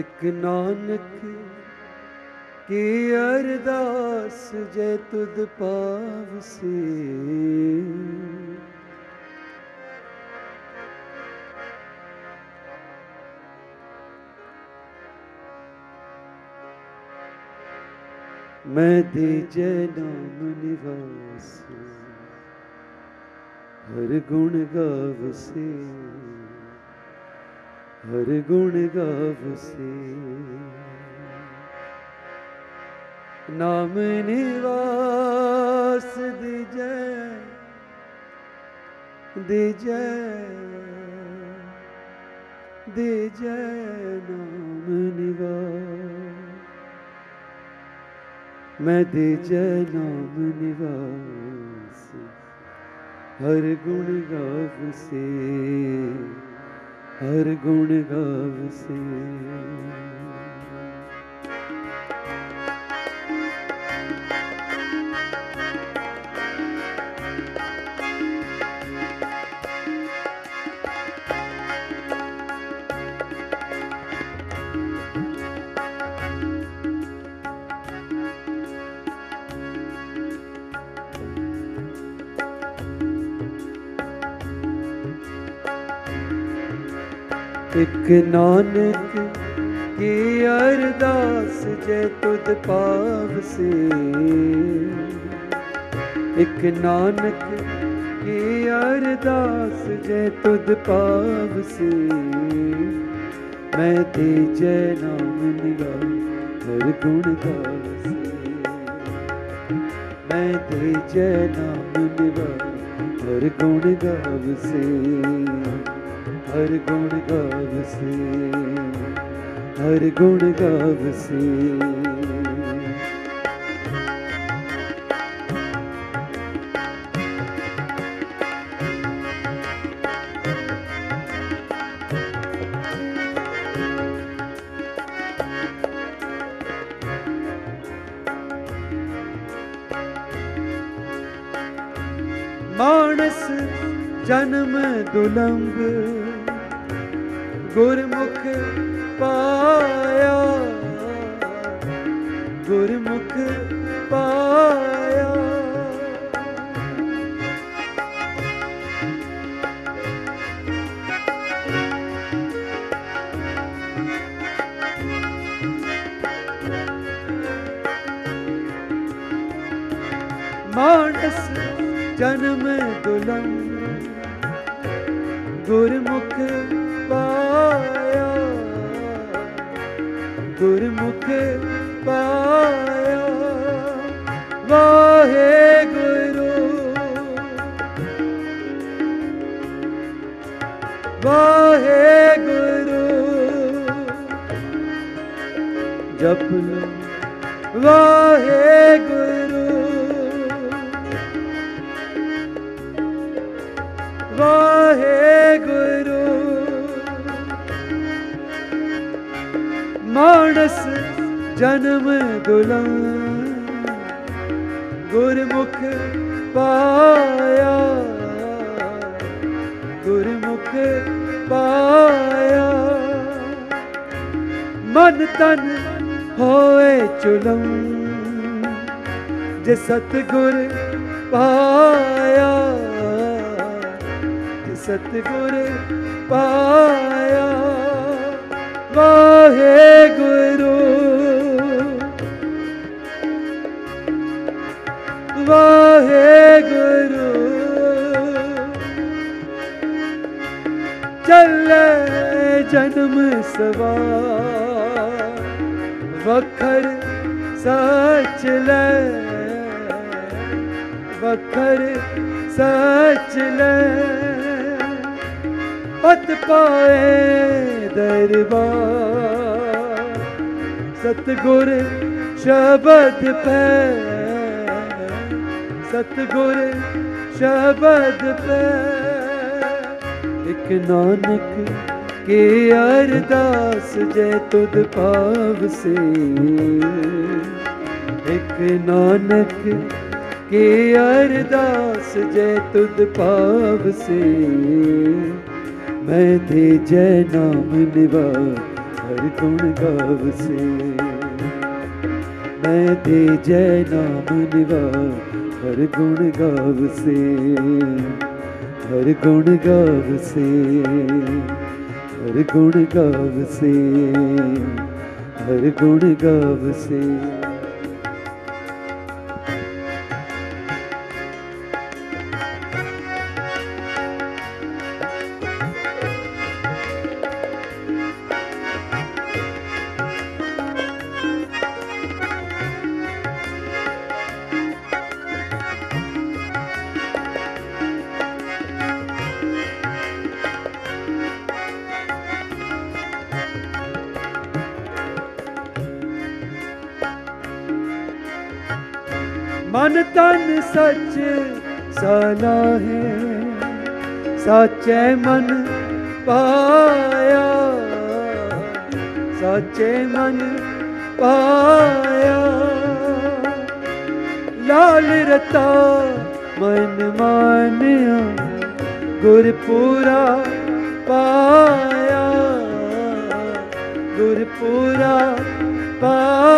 ਇਕ ਨਾਨਕ ਕੀ ਅਰਦਾਸ ਜੇ ਤੁਧ ਪਾਵਸੀ? ਮੈਂ ਤੇਜੇ ਨਾਮ ਨਿਵਾਸ ਹਰ ਗੁਣ ਗਾਵਸੇ। ਹਰ ਗੁਣ ਗਾਵਸੇ ਨਾਮ ਨਿਵਾਸ ਦਿਜੈ ਦੀ ਜੈ ਨਾਮ ਨਿਵਾਸ। ਮੈਂ ਦੀ ਜੈ ਨਾਮ ਨਿਵਾਸ, ਹਰ ਗੁਣ ਗਾਵਸੇ ਹਰ ਗੁਣ ਗਾਵਸੇ ਇਕ ਨਾਨਕ, ਕੀ ਅਰਦਾਸ ਜੈ ਤੁਧ ਪਾਵਸੇ ਇਕ ਨਾਨਕ, ਕੀ ਅਰਦਾਸ ਜੇ ਤੁਧ ਪਾਵਸੇ ਮੈਂ ਤੇ ਜੈ ਨਾਮ ਨਿਗਾਹ, ਹਰ ਗੁਣ ਗਾਵਸੇ ਮੈਂ ਤੇਜੈ ਨਾਮ ਨਿਗਾਹ, ਹਰ ਗੁਣ ਗਾਵਸੇ ਹਰ ਗੁਣ ਗਾਵਸੇ ਹਰ ਗੁਣ ਗਾਵਸੇ ਮਾਨਸ ਜਨਮ ਦੁਲੰਭ ਗੁਰਮੁਖ ਪਾਇਆ। ਗੁਰਮੁਖ ਪਾਇਆ। ਮਾਨਸ ਜਨਮ ਦੁਲੰਭ ਗੁਰਮੁਖ ਪਾਇਆ। ਗੁਰਮੁਖ ਪਾਇਆ। ਵਾਹਿਗੁਰੂ। ਵਾਹਿਗੁਰੂ। ਜਪ ਲੋ ਵਾਹਿਗੁਰੂ। ਜਨਮ ਦੁਲੰ ਗੁਰਮੁਖ ਪਾਇਆ ਗੁਰਮੁਖ ਪਾਇਆ। ਮਨ ਤਨ ਹੋਏ ਚੁਲੰ, ਜੇ ਸਤਗੁਰ ਪਾਇਆ, ਜੇ ਸਤਗੁਰ ਪਾਇਆ। ਵਾਹਿਗੁਰੂ ਵਾਹਿਗੁਰੂ। ਚੱਲੇ ਜਨਮ ਸਵਾ। ਵਖਰ ਸੱਚ ਲੈ। ਵਖਰ ਸੱਚ ਲੈ। ਪਤ ਪਾਏ ਦਰਬਾਰ। ਸਤਗੁਰ ਸ਼ਬਦ ਪੈ ਸਤਗੁਰ ਸ਼ਬਦ ਪੈ। ਇਕ ਨਾਨਕ ਕੇ ਅਰਦਾਸ ਜੈ ਤੁਧ ਪਾਵਸੇ ਇਕ ਨਾਨਕ ਕੇ ਅਰਦਾਸ ਜੈ ਤੁਧ ਪਾਵਸੇ ਮੈਂ ਤੇ ਜੈ ਨਾਮ ਨਿਵਾ ਹਰ ਹਰ ਗੁਣ ਗਾਵਸੇ ਮੈਂ ਤੇ ਜੈ ਨਾਮ ਨਿਵਾ ਹਰ ਗੁਣ ਗਾਵਸੇ ਹਰ ਗੁਣ ਗਾਵਸੇ ਹਰ ਗੁਣ ਗਾਵਸੇ ਹਰ ਗੁਣ ਗਾਵਸੇ। ਤਨ ਸੱਚ ਸਲਾ ਹੈ ਸਾਚੇ ਮਨ ਪਾਇਆ ਸਾਚੇ ਮਨ ਪਾਇਆ ਲਾਲ ਰਤਾ ਮਨ ਮਾਨਿਆ ਗੁਰਪੂਰਾ ਪਾਇਆ ਗੁਰਪੂਰਾ ਪਾਇਆ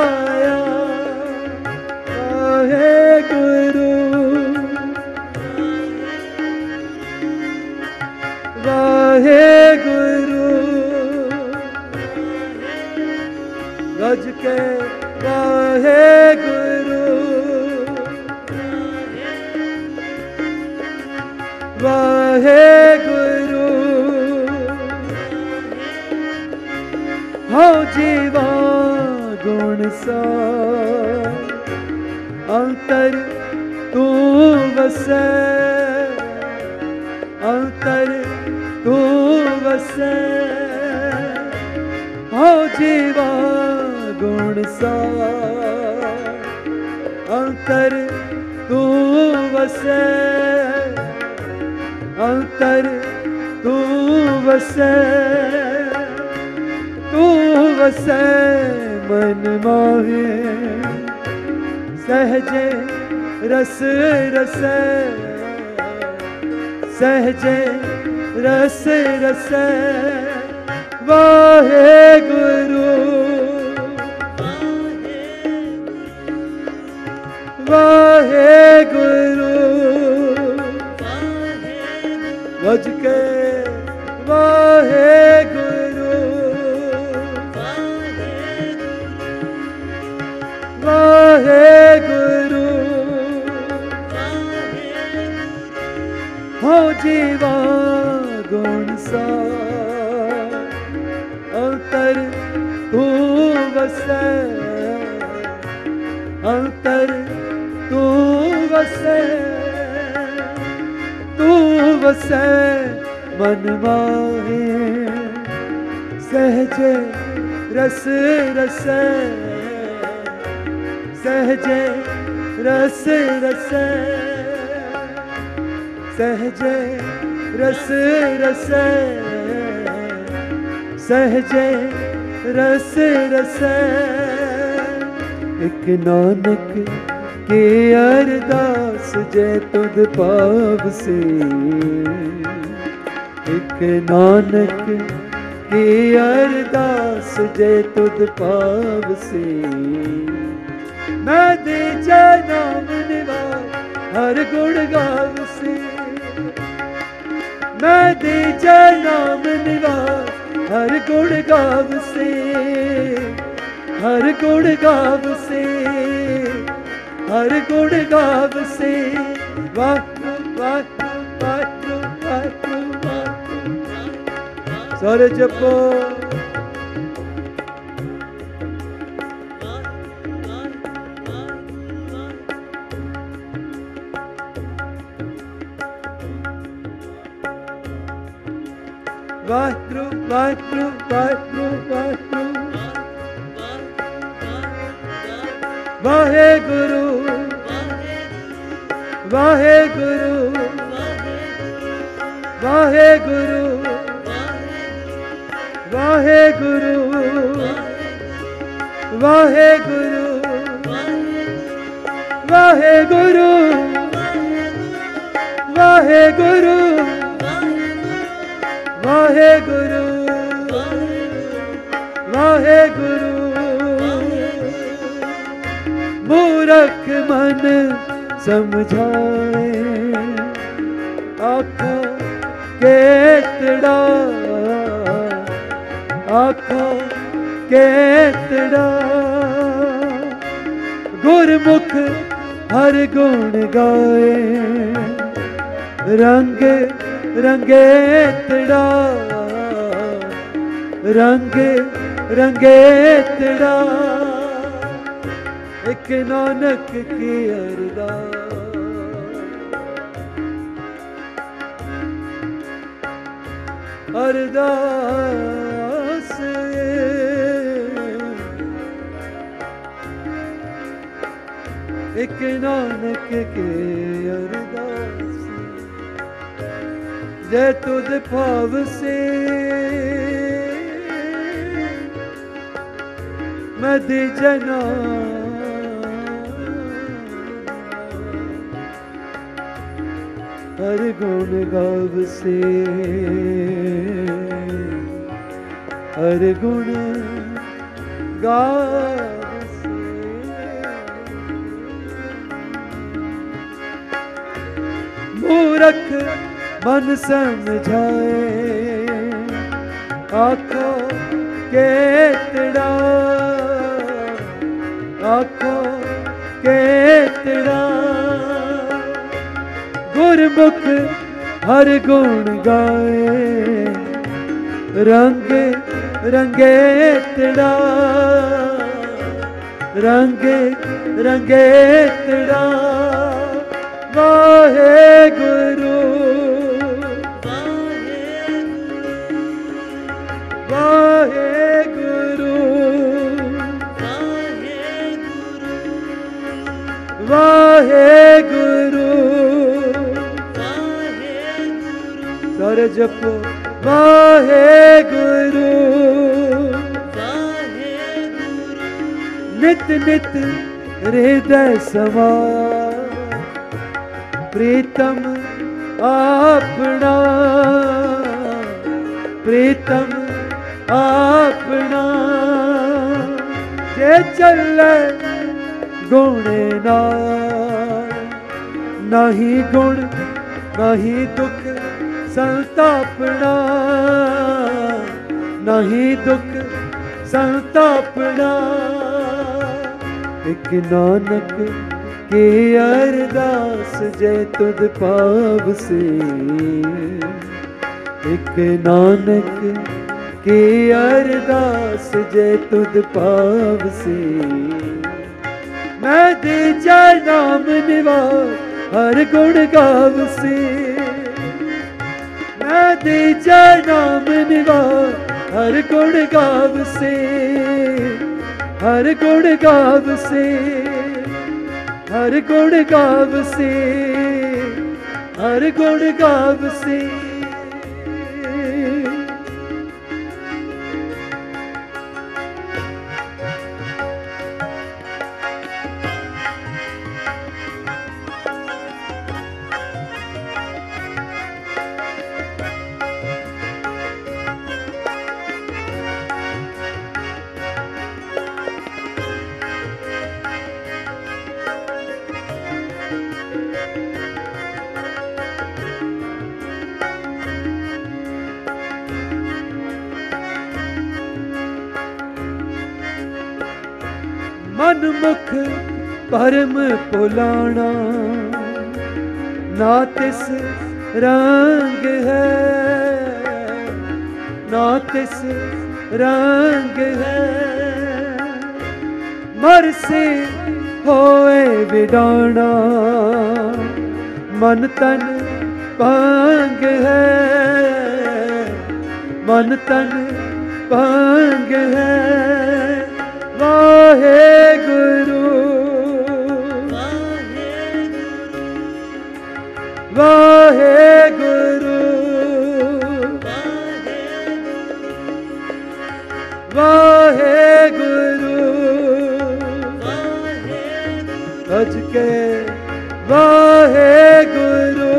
ਅੰਤਰ ਤੂੰ ਵਸੈ ਤੂੰ ਵਸੈ ਮਨ ਮਾਹੇ ਸਹਜੇ ਰਸ ਰਸੈ ਸਹਜੇ ਰਸ ਰਸੈ ਵਾਹਿਗੁਰੂ ਵਾਹਿਗੁਰੂ ਵਜ ਕੇ ਵਾਹਿਗੁਰੂ। ਵਾਹਿਗੁਰੂ। ਹੋ ਜੀਵਾ ਗੁਣ ਸਾ ਅੰਤਰ ਤੂੰ ਵਸੈ। ਅੰਤਰ ਤੂੰ ਵਸੈ। ਵਸੈ ਮਨ ਮਾਹੇ। ਸਹਜੇ ਰਸ ਰਸੈ, ਸਹਜੇ ਰਸ ਰਸੈ। ਸਹਜੇ ਰਸ ਰਸੈ, ਸਹਜੇ ਰਸ ਰਸੈ। ਇਕ ਨਾਨਕ ਕੇ ਅਰਦਾਸ ਜੈ ਤੁਦ ਪਾਵ ਸੇ। ਇਕ ਨਾਨਕ ਕੀ ਅਰਦਾਸ ਜੈ ਤੁਧ ਪਾਵ ਸੇ। ਮੈਂ ਦੇ ਜੈ ਨਾਮ ਮਨਵਾ ਹਰ ਗੁਣ ਗਾਵ ਸੇ। ਮੈਂ ਦੇ ਜੈ ਨਾਮ ਮਨਵਾ ਹਰ ਗੁਣ ਗਾਵ ਸੇ। ਹਰ ਗੁਣ ਗਾਵ ਸੇ। ਹਰ ਗੁਣ ਗਾਵ ਗਾਵਸੇ ਵਾਹਿਗੁਰੂ ਵਾਹਿਗੁਰੂ ਵਾਹਿਗੁਰੂ ਵਾਹਿਗੁਰੂ ਸਾਰੇ ਜਪੋ। ਵਾਹਿਗੁਰੂ ਵਾਹਿਗੁਰੂ ਵਾਹਿਗੁਰੂ ਵਾਹਿਗੁਰੂ ਵਾਹਿਗੁਰੂ ਵਾਹਿਗੁਰੂ ਵਾਹਿਗੁਰੂ ਵਾਹਿਗੁਰੂ ਮੂਰਖ ਮਨ ਸਮਝਾਏ ਅੱਖ ਕੇਤੜਾ। ਅੱਖ ਕੇਤੜਾ। ਗੁਰਮੁਖ ਹਰ ਗੁਣ ਗਾਏ। ਰੰਗ ਰੰਗੇ ਤੜਾ ਰੰਗ ਰੰਗੇ ਤੜਾ ਇੱਕ ਨਾਨਕ ਕੀ ਅਰਦਾਸ। ਅਰਦਾਸ। ਇੱਕ ਨਾਨਕ ਕੇ ਅਰਦਾਸ। ਜੇ ਤੁਧ ਭਾਵ ਸੇ ਮਦ ਜਨਾ ਹਰ ਗੁਣ ਗਾਵ ਹਰ ਗੁਣ ਗਾਵ ਮੂਰਖ ਮਨ ਸਮਝਾਏ ਆਖੋ ਕੇਤੜਾ ਆਖੋ ਕੇਤੜਾ। ਗੁਰਮੁਖ ਹਰ ਗੁਣ ਗਾਏ। ਰੰਗ ਰੰਗੇ ਤੜਾ। ਰੰਗ ਰੰਗੇ ਤੜਾ। ਵਾਹੇ ਸਰ ਜਪੋ ਵਾਹੇ ਗੁਰੂ ਨਿਤ ਨਿਤ ਹਿਰਦੈ ਸਮਾ ਪ੍ਰੀਤਮ ਆਪਣਾ। ਪ੍ਰੀਤਮ ਆਪਣਾ। ਜੇ ਚੱਲੇ ਗੁਣੇ ਨਾ ਨਹੀਂ ਗੁਣ, ਨਹੀਂ ਦੁੱਖ ਸੰਤਾਪਣਾ ਨਹੀਂ ਦੁੱਖ ਸੰਤਾਪਣਾ ਇਕ ਨਾਨਕ ਕੀ ਅਰਦਾਸ ਜੈ ਤੁਧ ਪਾਵ ਸੇ। ਇਕ ਨਾਨਕ ਕੀ ਅਰਦਾਸ ਜੈ ਤੁਧ ਪਾਵ ਸੇ। ਮੈਂ ਦੇ ਜੈ ਨਾਮ ਨਿਵਾਰ ਹਰ ਗੁਣ ਗਾਵ ਸੇ। ਮੈਂ ਦੇ ਜੈ ਨਾਮ ਨਿਵਾਰ ਹਰ ਗੁਣ ਗਾਵ ਸੇ, ਹਰ ਗੁਣ ਗਾਵ ਸੇ, ਹਰ ਗੁਣ ਗਾਵ ਸੇ, ਹਰ ਗੁਣ ਗਾਵ ਸੇ ਮੁਖ ਪਰਮ ਪੁਲਾਣਾ ਨਾ ਤਿਸ ਰੰਗ ਹੈ, ਨਾ ਤਿਸ ਰੰਗ ਹੈ। ਮਰਸੇ ਹੋਏ ਵਿਡਾਣਾ, ਮਨ ਤਨ ਭੰਗ ਹੈ। ਮਨ ਤਨ ਭੰਗ ਹੈ। ਵਾਹੇ ਗੁਰੂ ਵਾਹੇ ਗੁਰੂ ਵਾਹੇ ਗੁਰੂ ਗੁਰੂ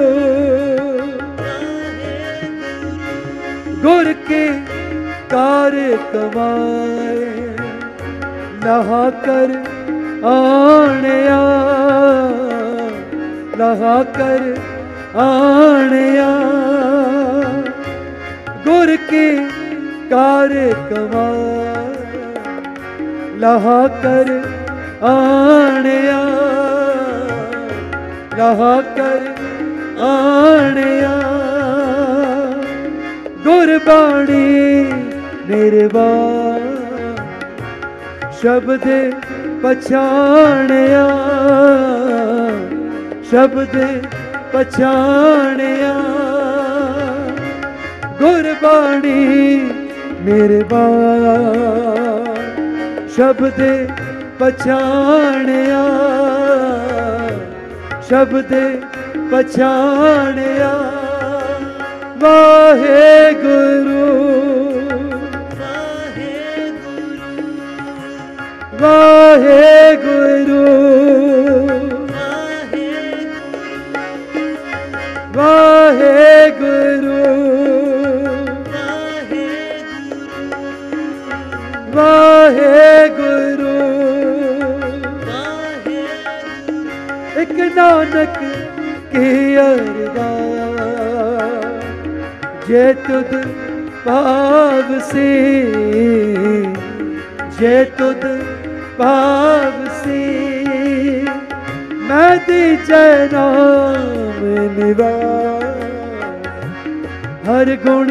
ਗੁਰ ਕੇ ਕਾਰ ਕਮਾਏ ਨਹਾ ਕਰ ਆਣਿਆ, ਲਹਾ ਕਰ ਆਣਿਆ। ਗੁਰ ਕੇ ਕਾਰ ਕਮਾਲ ਲਹਾ ਕਰ ਆਣਿਆ, ਲਹਾ ਕਰ ਆਣਿਆ। ਗੁਰਬਾਣੀ ਨਿਰਵਾਣ ਸ਼ਬਦ ਪਛਾਣਿਆ ਸ਼ਬਦ ਪਛਾਣਿਆ। ਗੁਰਬਾਣੀ ਮੇਰੇ ਨਿਰਵਾਣ ਸ਼ਬਦ ਪਛਾਣਿਆ ਸ਼ਬਦ ਪਛਾਣਿਆ। ਵਾਹਿਗੁਰੂ ਵਾਹਿਗੁਰੂ। ਵਾਹਿਗੁਰੂ। ਵਾਹਿਗੁਰੂ। ਇੱਕ ਨਾਨਕ ਕੀ ਅਰਦਾਸ। ਜੇ ਤੁਧ ਭਾਵ ਸੀ ਜੇ ਤੁਧ भाव से मद जनाम निवा हर गुण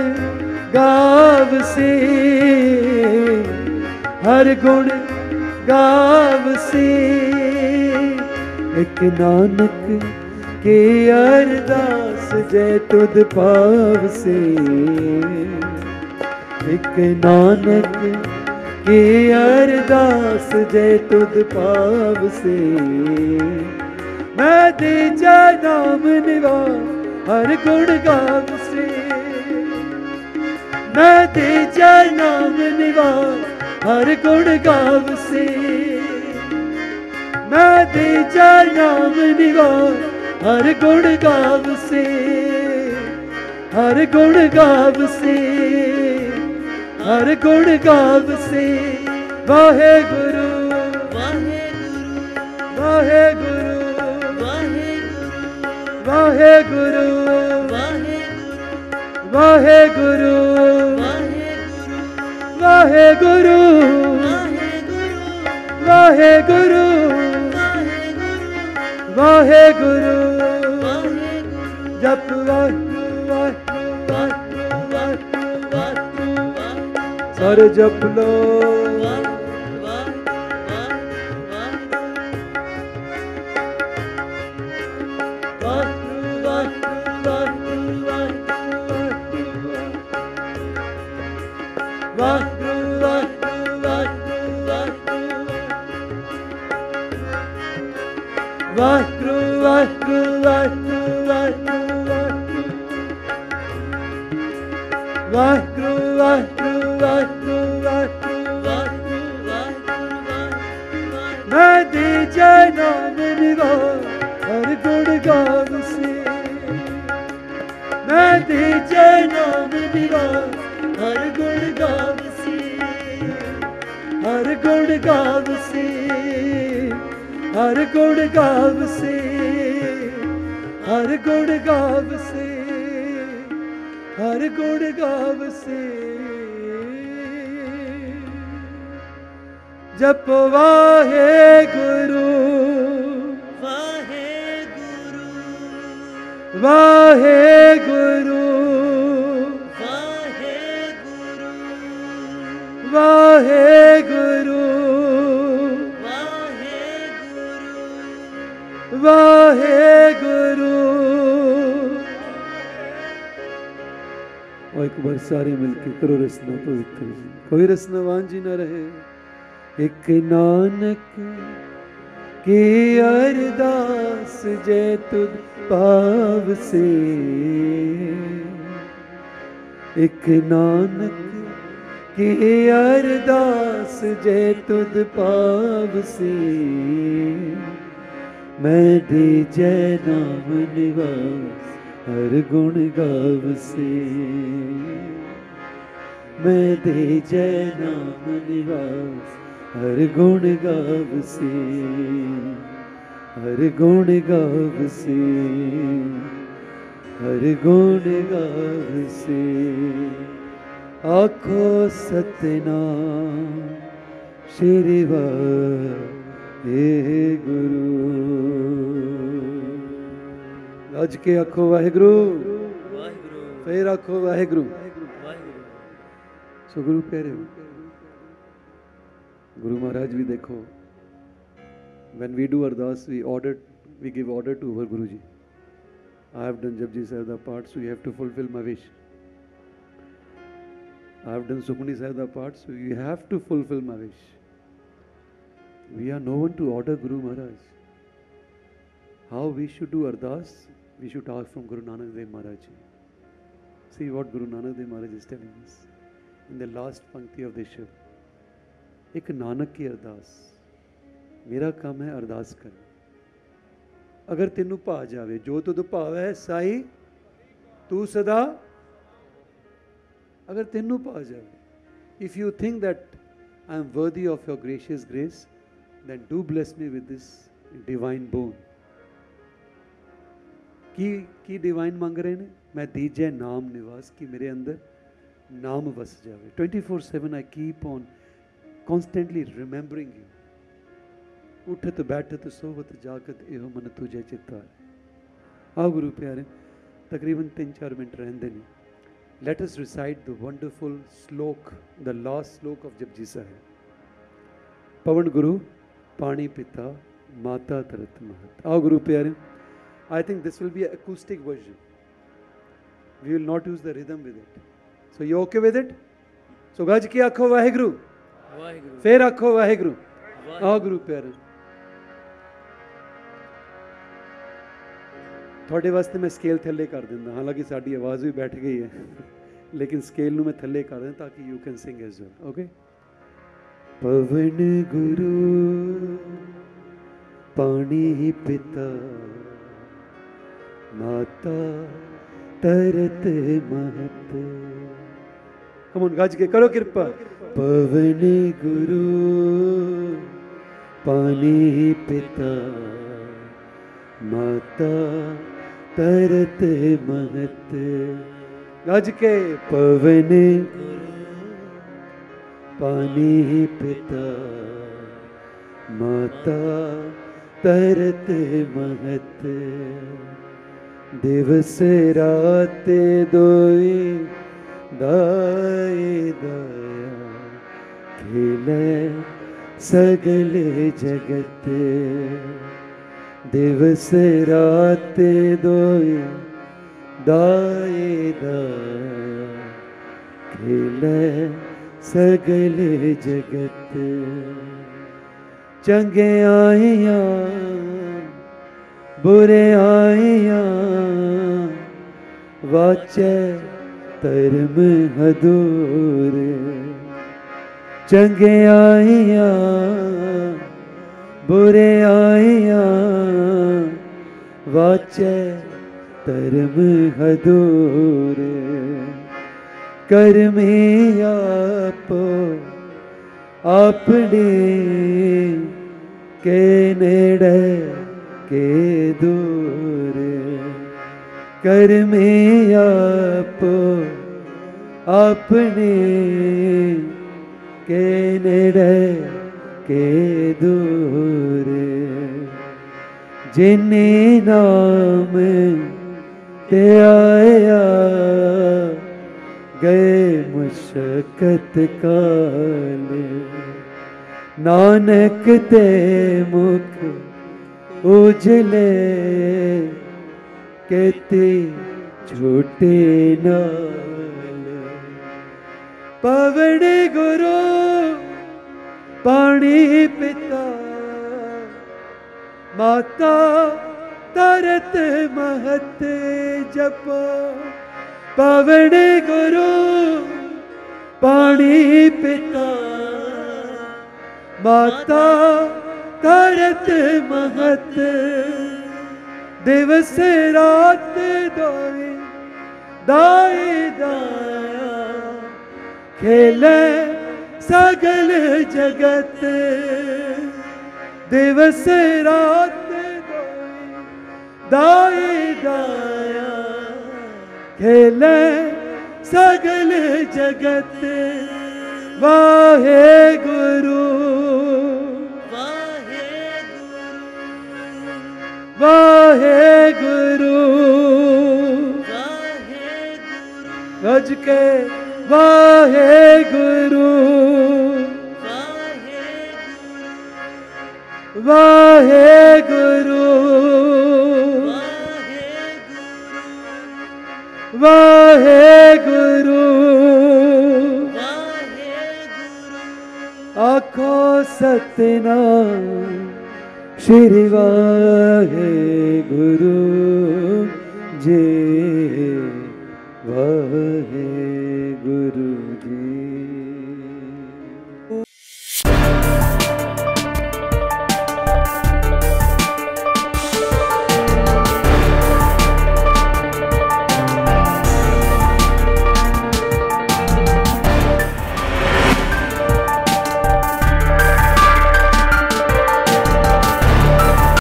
गाव से हर गुण गाव से एक नानक के अरदास जय तुद पाव से एक नानक ਕੀ ਅਰਦਾਸ ਜੈ ਤੁਧ ਪਾਵਸੀ ਮੈਂ ਤੇ ਜੈ ਨਾਮ ਨਿਵਾ ਹਰ ਗੁਣ ਗਾਵਸੀ ਮੈਂ ਤੇ ਜੈ ਨਾਮ ਨਿਵਾ ਹਰ ਗੁਣ ਗਾਵਸੀ ਮੈਂ ਤੇ ਜੈ ਨਾਮ ਨਿਵਾ ਹਰ ਗੁਣ ਗਾਵਸੀ ਹਰ ਗੁਣ ਗਾਵ ਗਾਵਸੀ ਹਰ ਗੁਣ ਗਾਵਸੀ ਵਾਹਿਗੁਰੂ। ਵਾਹਿਗੁਰੂ। ਵਾਹਿਗੁਰੂ। ਵਾਹਿਗੁਰੂ। ਵਾਹਿਗੁਰੂ। ਵਾਹਿਗੁਰੂ। ਵਾਹਿਗੁਰੂ। ਜਪ ਵਾਹਿਗੁਰੂ ਵਾਹਿਗੁਰੂ ਸਾਰੇ ਜਪ ਲੋ ਹਰ ਗੁਣ ਗਾਵ ਸੇ ਹਰ ਗੁਣ ਗਾਵ ਸੇ ਹਰ ਗੁਣ ਗਾਵ ਸੇ। ਜਪ ਵਾਹੇ ਗੁਰੂ ਵਾਹੇ ਗੁਰੂ ਵਾਹੇ ਗੁਰੂ ਵਾਹੇ ਗੁਰੂ। ਵਾਹੇ ਗੁਰੂ ਵਾਹਿਗੁਰੂ। ਉਹ ਇੱਕ ਸਾਰੇ ਮਿਲ ਕੇ ਕਰੋ ਰਸਨਾ ਤੋਂ ਜ਼ਿਕਰ ਕੋਈ ਰਸਨਾ ਵਾਂਝੀ ਨਾ ਰਹੇ। ਇੱਕ ਨਾਨਕ ਕੀ ਅਰਦਾਸ ਜੇ ਤੁਧ ਪਾਵ ਸੇ। ਇੱਕ ਨਾਨਕ ਕੀ ਅਰਦਾਸ ਜੇ ਤੁਧ ਪਾਵ ਸੇ। ਮੈਂ ਦੇ ਜੈ ਨਾਮ ਨਿਵਾਸ, ਹਰ ਗੁਣ ਗਾਵਸੇ। ਮੈਂ ਦੇ ਜੈ ਨਾਮ ਨਿਵਾਸ, ਹਰ ਗੁਣ ਗਾਵਸੇ। ਹਰ ਗੁਣ ਗਾਵਸੇ। ਹਰ ਗੁਣ ਗਾਵਸੇ। ਆਖੋ ਸਤਨਾਮ, ਸ਼੍ਰੀ ਵਾਹਿਗੁਰੂ। ਵਾਹਿ ਗੁਰੂ ਅੱਜ ਕੇ ਆਖੋ ਵਾਹਿਗੁਰੂ ਵਾਹਿਗੁਰੂ ਫੇਰ ਆਖੋ ਵਾਹਿਗੁਰੂ ਵਾਹਿਗੁਰੂ ਸੋ ਗੁਰੂ ਪਿਆਰਿਓ ਗੁਰੂ ਮਹਾਰਾਜ ਵੀ ਦੇਖੋ when we do ardas we order we give order to our guruji i have done japji sahib da part so you have to fulfill my wish i have done sukhmani sahib da part so you have to fulfill my wish we are no one to order guru maharaj how we should do ardas we should ask from guru nanak dev maharaj ji see what guru nanak dev maharaj is telling us in the last pankti of this shir ਇੱਕ ਨਾਨਕ ਕੀ ਅਰਦਾਸ ਮੇਰਾ ਕੰਮ ਹੈ ਅਰਦਾਸ ਕਰਨਾ ਅਗਰ ਤੈਨੂੰ ਭਾ ਜਾਵੇ ਜੋ ਤੁਧ ਭਾਵੈ ਸਾਈ ਤੂੰ ਸਦਾ ਅਗਰ ਤੈਨੂੰ ਭਾ ਜਾਵੇ if you think that I am worthy of your gracious grace then do bless me with this divine boon ਕੀ ਕੀ ਡਿਵਾਈਨ ਮੰਗ ਰਹੇ ਨੇ ਮੈਂ ਦੀਜੈ ਨਾਮ ਨਿਵਾਸ ਕੀ ਮੇਰੇ ਅੰਦਰ ਨਾਮ ਵਸ ਜਾਵੇ 24/7 I keep on constantly remembering you ਉਠਤ ਬੈਠਤ ਸੋਵਤ ਜਾਗਤ ਇਹੋ ਮਨ ਤੁਝੇ ਚਿੱਤਾ ਆਓ ਗੁਰੂ ਪਿਆਰੇ ਤਕਰੀਬਨ 3-4 ਮਿੰਟ ਰਹਿੰਦੇ ਨੇ let us recite the wonderful slok the last slok of japji sahib ਪਵਨ ਗੁਰੂ ਪਾਣੀ ਪਿਤਾ ਮਾਤਾ ਤਰਤ ਮਹਤ ਆਓ ਗੁਰੂ ਪਿਆਰੇ I think this will be an acoustic version. We will not use the rhythm with it. So you okay with it? So ਗੱਜ ਕੇ ਆਖੋ ਵਾਹਿਗੁਰੂ ਵਾਹਿਗੁਰੂ ਫੇਰ ਆਖੋ ਵਾਹਿਗੁਰੂ ਆਓ ਗੁਰੂ ਪਿਆਰੇ ਤੁਹਾਡੇ ਵਾਸਤੇ ਮੈਂ ਸਕੇਲ ਥੱਲੇ ਕਰ ਦਿੰਦਾ ਹਾਲਾਂਕਿ ਸਾਡੀ ਆਵਾਜ਼ ਵੀ ਬੈਠ ਗਈ ਹੈ ਲੇਕਿਨ ਸਕੇਲ ਨੂੰ ਮੈਂ ਥੱਲੇ ਕਰ ਦਿੰਦਾ ਤਾਂ ਕਿ you can sing as well okay ਪਵਨ ਗੁਰੂ, ਪਾਣੀ ਪਿਤਾ। ਮਾਤਾ ਤਰਤ ਮਹਤ। ਕਮ ਔਨ ਕੇ ਕਰੋ ਕਿਰਪਾ। ਪਵਨ ਗੁਰੂ, ਪਾਣੀ ਪਿਤਾ। ਮਾਤਾ ਤਰਤ ਮਹਤ। ਗਾਜ ਕੇ। ਪਵਨ ਗੁਰੂ ਪਾਣੀ ਪਿਤਾ ਮਾਤਾ ਤਰਤ ਮਹਤ ਦਿਵਸ ਰਾਤ ਦੋਈ ਦਾਇ ਦਇਆ ਖੇਲੇ ਸਗਲ ਜਗਤ ਦਿਵਸ ਰਾਤ ਦੋਈ ਦਾਇ ਦਇਆ ਖੇਲੇ ਸਗਲ ਜਗਤ ਚੰਗਿਆਈਆਂ ਬੁਰਿਆਈਆਂ ਵਾਚੈ ਧਰਮ ਹਦੂਰ। ਚੰਗੇ ਆਈਆਂ ਬੁਰੇ ਬੁਰਿਆਈਆਂ ਵਾਚੈ ਧਰਮ ਹਦੂਰ। ਕਰਮੀ ਆਪੋ, ਆਪਣੇ ਕੇ ਨੇੜੇ ਕੇ ਦੂਰ। ਕਰਮੀ ਆਪੋ, ਆਪਣੇ ਕੇ ਨੇੜੇ ਕੇ ਦੂਰ। ਜਿਨੇ ਨਾਮ ਤੇ ਆਇਆ ਗਏ ਮੁਸ਼ਕਤ ਕਾਲ ਨਾਨਕ ਤੇ ਮੁਖ ਉਜਲੇ ਕੇਤੇ ਛੋਟੇ ਨਾਲ ਪਵਨ ਗੁਰੂ ਪਾਣੀ ਪਿਤਾ ਮਾਤਾ ਤਰਤ ਮਹਤ ਜਪ ਪਵਨ ਗੁਰੂ, ਪਾਣੀ ਪਿਤਾ। ਮਾਤਾ ਕਰਤ ਮਹਤ, ਦਿਵਸ ਰਾਤ ਦੋਈ ਦਾਈ ਦਾਇਆ। ਖੇਲੇ ਸਗਲ ਜਗਤ, ਦਿਵਸ ਰਾਤ ਦੋਈ ਦਾਈ ਦਾਇਆ। ਖੇਲੇ ਸਗਲ ਜਗਤ ਵਾਹੇ ਗੁਰੂ ਵਾਹੇ ਗੁਰੂ ਗੱਜ ਕੇ ਵਾਹੇ ਗੁਰੂ ਵਾਹੇ ਗੁਰੂ ਵਾਹੇ ਗੁਰੂ ਆਖੋ ਸਤਨਾਮ ਸ਼੍ਰੀ ਵਾਹੇ ਗੁਰੂ ਜੀ